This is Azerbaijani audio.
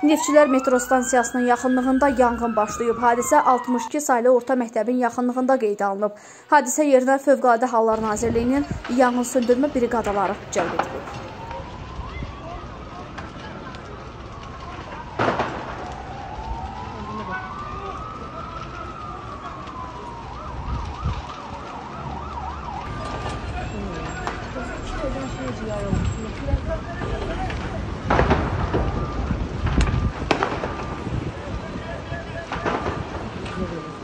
Neftçilər metro stansiyasının yaxınlığında yanğın başlayıb. Hadisə 62 saylı orta məktəbin yaxınlığında qeydə alınıb. Hadisə yerinə Fövqəladə Hallar Nazirliyinin yanğın söndürmə briqadaları cəlb edilib. Thank you. Thank you.